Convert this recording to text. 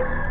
you